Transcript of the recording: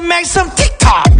make some TikTok.